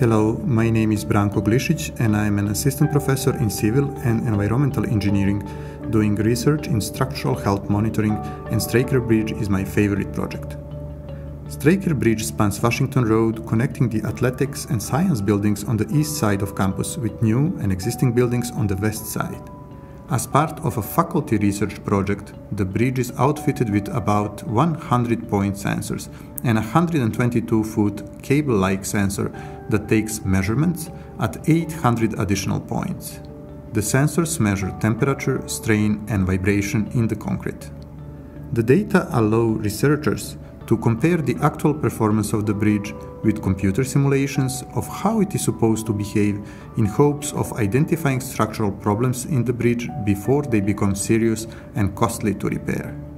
Hello, my name is Branko Glišić and I am an assistant professor in civil and environmental engineering doing research in structural health monitoring and Streicker Bridge is my favorite project. Streicker Bridge spans Washington Road connecting the athletics and science buildings on the east side of campus with new and existing buildings on the west side. As part of a faculty research project, the bridge is outfitted with about 100 point sensors and a 122 foot cable like sensor that takes measurements at 800 additional points. The sensors measure temperature, strain, and vibration in the concrete. The data allow researchers to compare the actual performance of the bridge with computer simulations of how it is supposed to behave in hopes of identifying structural problems in the bridge before they become serious and costly to repair.